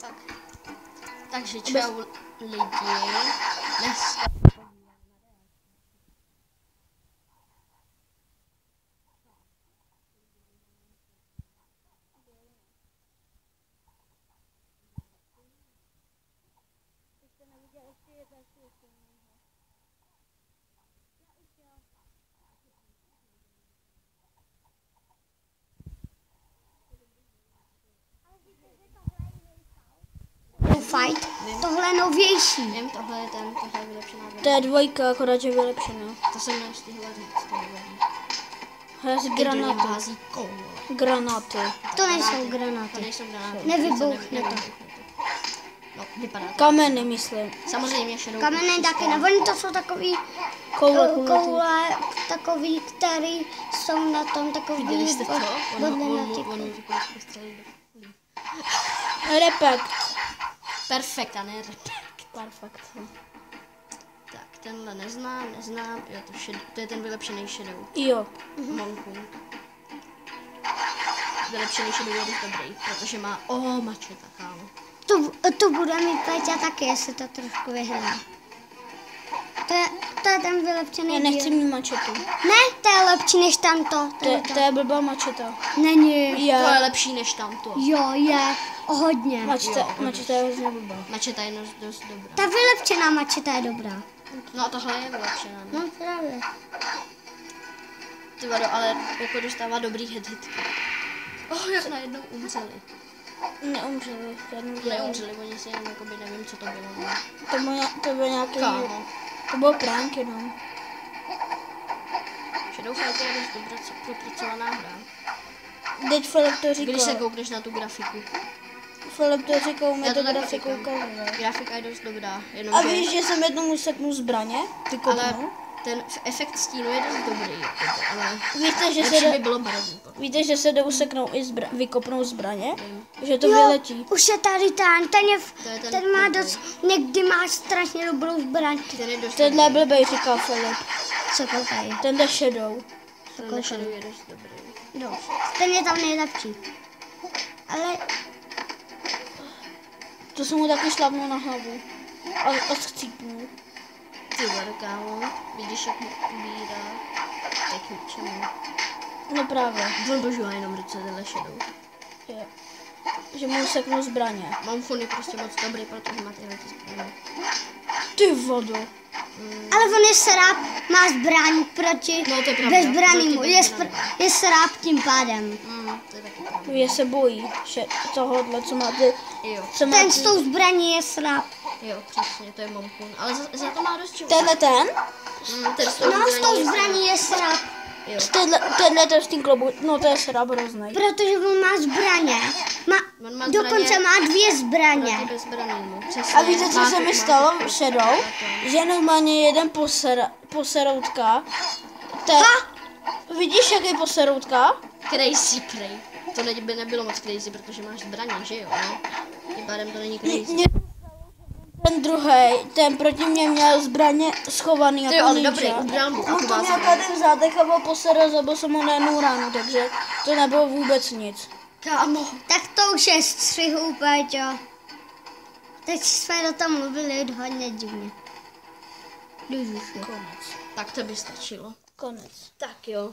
Tak. Takže čau lidi. Dneska Fight. Tohle je novější. vím, tohle je ten, tohle je vylepšená To verze. je dvojka, akorát že vylepšená. To jsem nestihl říct, to Kdo něm granáty. hází koule. Granáty. To nejsou To granáty. nejsou granáty. Nevybuchne to. No, vypadá to. Kameny, myslím. Samozřejmě šedou. Kameny taky, no oni to jsou takový Koule, eh, koule, takový, který jsou na tom takový Viděli jste to? On, on, on, on, bodlenatý. on mu ty kousky střelil do kulí. Repekt. Perfekt, a ne repekt. Perfekt. Tak, tenhle neznám, neznám. Jo, to, šed, to je ten vylepšený šedou. Jo. Monku. Vylepšený šedou je dobrý, protože má... Oh, mačeta, kámo. To, to bude mít Peťa taky, jestli to trošku vyhraje. To je, to je ten vylepšený Já nechci díl. mít mačetu. Ne, to je lepší než tamto. To, je- to je blbá mačeta. Není. To je Je. lepší než tamto. Jo, je. O hodně. Mačeta, Jo, mačeta je hrozně blbá. Mačeta je dost, dost dobrá. Ta vylepšená mačeta je dobrá. No a tohle je vylepšená. No No. právě. Ty vado, ale jako dostává dobrý hit. Oh, jak najednou umřeli. Neumřeli. Neumřeli, oni si jenom jakoby nevím, co to bylo. No. To ně- to byl nějaký... Kámo. To byl prank jenom. Shadow Fighter je dost dobrá propracovaná hra. Teď Filip to Když se říkal. koukneš na tu grafiku. Filip to říkal, mě to grafiku ukazuje. Grafika je dost dobrá, jenom A víš, že jsem jednou seknul zbraně? Ty ale kopnu? Ten efekt stínu je dost dobrý, jakoby, ale Víte, že se lepší by bylo barevný. podle víte, že se jde useknout i zbra, vykopnout zbraně? Vím. Že to Jo, vyletí. už je tady ten, ten, je, v- To je ten ten má dost, někdy má strašně dobrou zbraň. Ten je dost Tenhle blbej, říká Filip. Co? Ten jde shadow. Ten Shadow je dost dobrý. Dost. Ten je tam nejlepší. Ale To jsem mu taky šlapnul na hlavu. A, a chcípnul. Ty vado, kámo, vidíš, jak mu ubírá. Tak k ničemu. No právě. On božuje jenom ruce tenhle Shadow. Je. Že mu seknul zbraně. Mamfon je prostě moc dobrý, protože má tyhle ty zbraně. Ty vodo. Ale on je sráp, má zbraň proti No, to je pravda, bezbranýmu. proti Je, spr- je sráp tím pádem. Mm, to je taky. Je se bojí že tohohle, co má ty... Jo, Co má Ten s tou zbraní je sráp. jo, přesně, to je Mamfon. Ale za, za to má dost čeho. Tenhle ten? Mm, ten s tou No, s zbraní tou je zbraní je sráp. Jo. Tenhle, tenhle ten s tím klobu, no to je srab hrozný. Protože on má zbraně. Má, On má dokonce zbraně má dvě zbraně. bezbrannému. Přesně. A víte, co se mi stalo má- Shadow? Že normálně jeden posera, poseroutka. Te, vidíš, jaký poseroutka? Crazy prej. To by nebylo moc crazy, protože máš zbraně, že jo? No? Tím pádem to není crazy. Mě, ten druhý, ten proti mě měl zbraně schovaný jako Ty ninja. dobrý, mu. On to měl tady v zádech a byl poseral, zabil jsem ho na jednu ránu, takže to nebylo vůbec nic. Kámo. Tak to už je střihu, Péťo. Teď jsme do toho mluvili hodně divně. Konec. Tak to by stačilo. Konec. Tak jo.